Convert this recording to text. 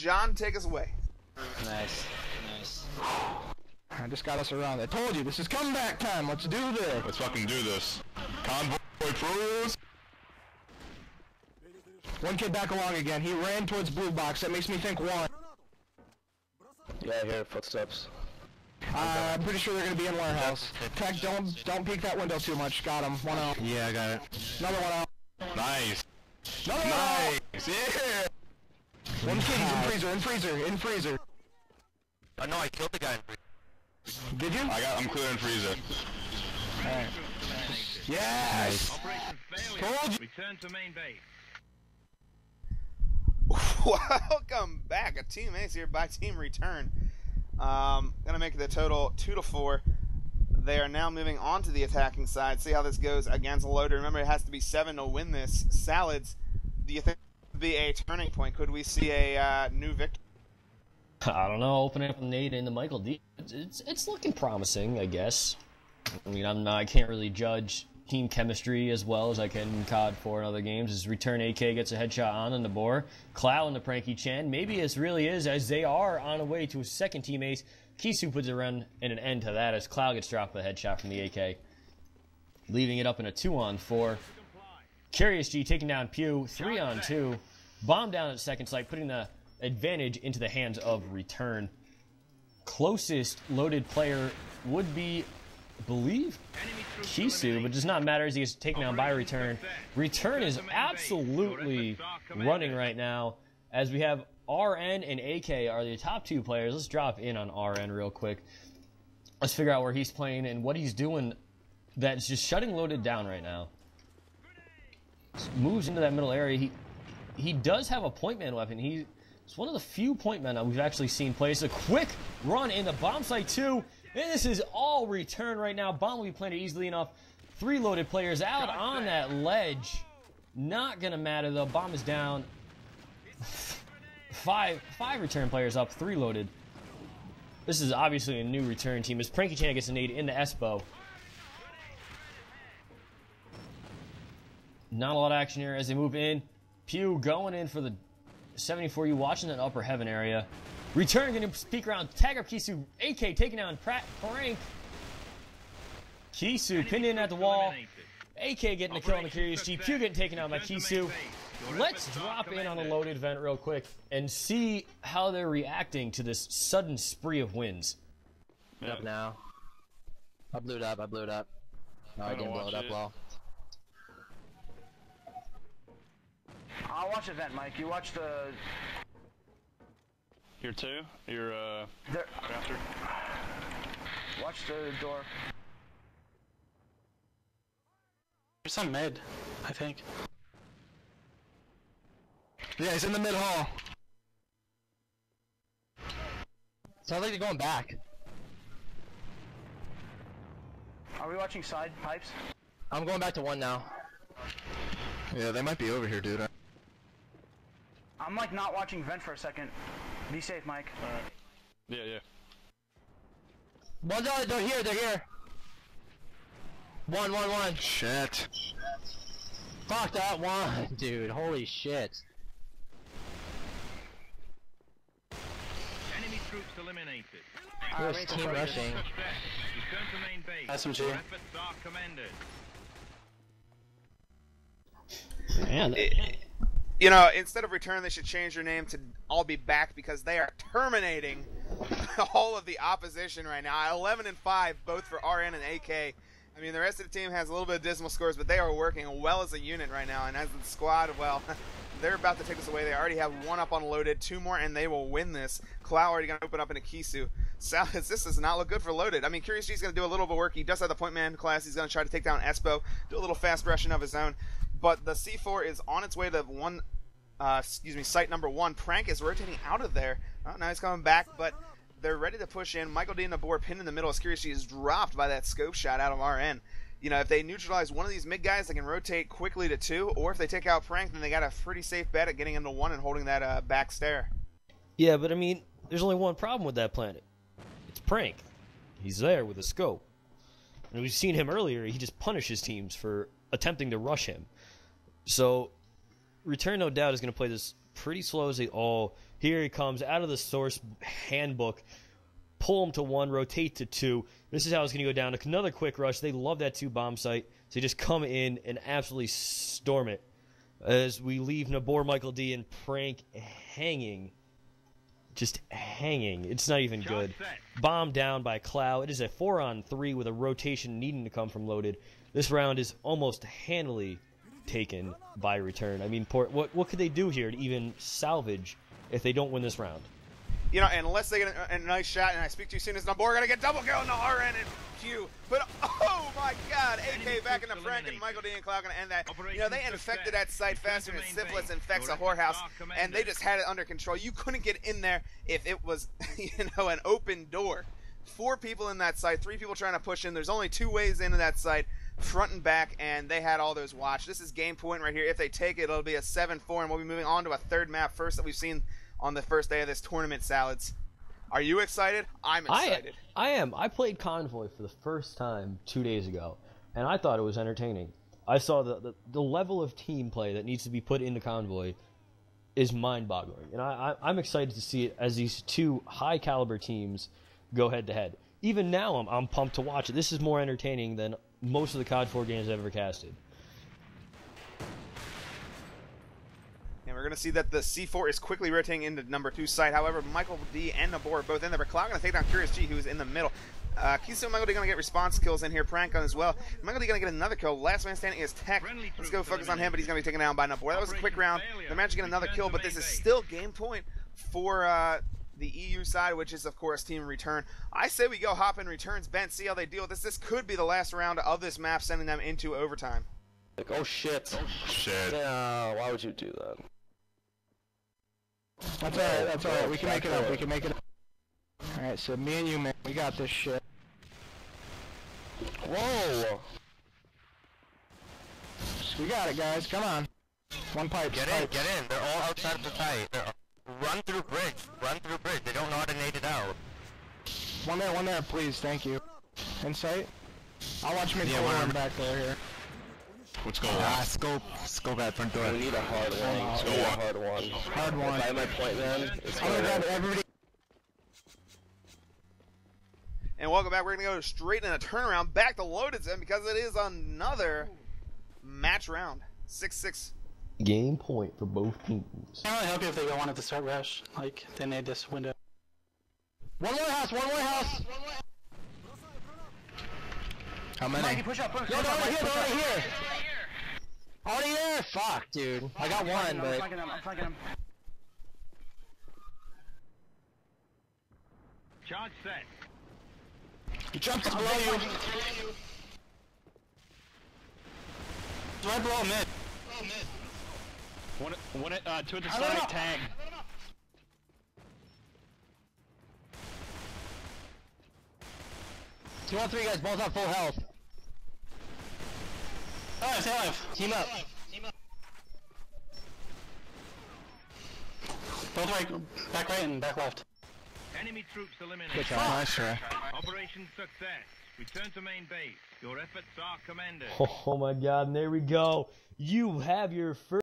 John, take us away. Nice, nice. I just got us around. I told you, this is comeback time. Let's do this. Let's fucking do this. Convoy pros. One kid back along again. He ran towards blue box. That makes me think one. Yeah, I hear footsteps. Uh, I'm pretty sure they're gonna be in warehouse. Tech, don't don't peek that window too much. Got him. One out. Yeah, I got it. Another one out. Nice. Another one out. Nice. Yeah. One kid. He's in freezer. In freezer. In freezer. Oh no, I killed the guy in Did you? I got. I'm clearing freezer. Alright. Yes. Operation failure. Told you. Return to main base. Welcome back. A team ace here by team return. Um, gonna make the total two to four. They are now moving on to the attacking side. See how this goes against Loaded. Remember, it has to be seven to win this. Salads, do you think would be a turning point? Could we see a uh, new victory? I don't know. Opening up nade into Michael D. It's, it's it's looking promising, I guess. I mean, I'm not, I can't really judge team chemistry as well as I can in COD 4 and other games. As return AK gets a headshot on in the bore, Clow and the Pranky Chan. Maybe this really is as they are on the way to a second team ace. Kisu puts a run and an end to that as Clow gets dropped with a headshot from the AK, leaving it up in a two on four. Curious G taking down Pew, three on two. Bomb down at second site, putting the advantage into the hands of return. Closest loaded player would be, I believe, Kisu, but does not matter as he gets taken down by return. Return is absolutely running right now as we have RN and AK are the top two players. Let's drop in on RN real quick. Let's figure out where he's playing and what he's doing that's just shutting loaded down right now. Moves into that middle area. He he does have a point man weapon. He's one of the few point men that we've actually seen play. It's a quick run in the bomb site two. And this is all return right now. Bomb will be planted easily enough. Three loaded players out on that ledge. Not gonna matter though. Bomb is down. Five five return players up. Three loaded. This is obviously a new return team. As Pranky Chan gets a nade into Espo. Not a lot of action here as they move in. Pew going in for the 74 you watching that upper heaven area. Return going to peek around. Tag up Kisu. AK taking down Pratt Prank. Kisu Enemy pinned in at the wall. AK getting the kill on the Curious G. success. Pew getting taken out by Return to main Kisu. Let's drop in on a commended. loaded vent real quick and see how they're reacting to this sudden spree of wins. Up now. I blew it up, I blew it up. No, I Gotta didn't blow it up it. well. I'll watch event, Mike. You watch the. Here too. You're uh the after. watch the door. There's some mid, I think. Yeah, he's in the mid hall. Sounds like they're going back. Are we watching side pipes? I'm going back to one now. Yeah, they might be over here, dude. I'm like not watching vent for a second. Be safe, Mike. Alright. Yeah, yeah. One's on, they're here, they're here. One, one, one. Shit. Fuck that one, dude. Holy shit. Enemy troops eliminated. There's Rachel team rushing. Return to main base. SMG. Your efforts. Man, You know, instead of return, they should change their name to I'll Be Back because they are terminating all of the opposition right now. 11 and 5, both for RN and AK. I mean, the rest of the team has a little bit of dismal scores, but they are working well as a unit right now. And as the squad, well, they're about to take us away. They already have one up on loaded, two more, and they will win this. Clow already going to open up into Kisu. Salas, this does not look good for loaded. I mean, Curious G's going to do a little bit of work. He does have the point man class. He's going to try to take down Espo, do a little fast rushing of his own. But the C4 is on its way to one uh, excuse me, site number one. Prank is rotating out of there. Oh, now he's coming back, but they're ready to push in. Michael D and the board pinned in the middle. Curious is dropped by that scope shot out of RN. You know, if they neutralize one of these mid guys, they can rotate quickly to two, or if they take out Prank, then they got a pretty safe bet at getting into one and holding that uh, back stair. Yeah, but I mean, there's only one problem with that planet. It's Prank. He's there with a scope. And we've seen him earlier, he just punishes teams for attempting to rush him. So, Return, no doubt, is going to play this pretty slow as they all. Here he comes out of the source handbook. Pull him to one, rotate to two. This is how it's going to go down. Another quick rush. They love that two bomb site. So they just come in and absolutely storm it. As we leave Nabor, Michael D, and Prank hanging. Just hanging. It's not even good. Bomb down by Clow. It is a four on three with a rotation needing to come from loaded. This round is almost handily taken by return. I mean, Port, what what could they do here to even salvage if they don't win this round? You know, unless they get a, a nice shot, and I speak too soon, as Nabor gonna get double kill on the RN and Q. But oh my God, AK back in the Prank and Michael D and Cloud gonna end that. You know, they infected that site faster than syphilis infects a whorehouse, and they just had it under control. You couldn't get in there if it was, you know, an open door. Four people in that site, three people trying to push in. There's only two ways into that site front and back, and they had all those watched. This is game point right here. If they take it, it'll be a 7-4, and we'll be moving on to a third map first that we've seen on the first day of this tournament, Salads. Are you excited? I'm excited. I, I am. I played Convoy for the first time two days ago, and I thought it was entertaining. I saw the, the, the level of team play that needs to be put into Convoy is mind-boggling, and I, I, I'm excited to see it as these two high-caliber teams go head-to-head. Even now, I'm, I'm pumped to watch it. This is more entertaining than most of the COD 4 games I've ever casted. And we're going to see that the C4 is quickly rotating into number two site. However, Michael D and Nabor are both in there. But Cloud going to take down Curious G, who is in the middle. Uh, Keystone Michael D going to get response kills in here. Prank on as well. Michael D going to get another kill. Last man standing is Tech. Let's go focus on him, but he's going to be taken down by Nabor. That was a quick round. They managed to get another kill, but this is still game point for uh, the EU side, which is, of course, Team Return. I say we go hop in returns, Ben, see how they deal with this. This could be the last round of this map, sending them into overtime. Like, oh shit. Oh Shit. Yeah, why would you do that? That's alright, that's alright. We can make it up, we can make it up. Alright, so me and you, man, we got this shit. Whoa! We got it, guys. Come on. One pipe. Get in, get in. They're all outside of the site. They're, run through bridge. Run through bridge. They don't know how to nade it out. One there, one there, please. Thank you. Insight. I'll watch me Yeah, pull one one back there here. Let's go. Ah, scope. Scope at front door. We need a hard one. Let's We go need a hard one. Hard one. If I have my point man, it's I'm gonna going grab everybody. And welcome back. We're going to go straight in a turnaround back to Loaded Zone because it is another match round. 6-6. Game point for both teams. Can I help you if they wanted to start rush? Like, they need this window. One more house, one more house. How Mikey, many? push up, push No, push no, up, right here, push no, up. right here. Already there. Fuck, dude. I got I'm one, but... him, I'm but flanking him, I'm flanking him. Charge set. he jumped us below you. Right below mid. One, one, uh, two at the I don't know. side, tag. Two on three guys, both on full health. Alive, stay alive. Team up. Both right, back right and back left. Enemy troops eliminated. Good try. Nice try. Operation success. Return to main base. Your efforts are commended. Oh my god, and there we go. You have your first.